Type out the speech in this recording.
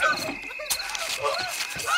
Ah!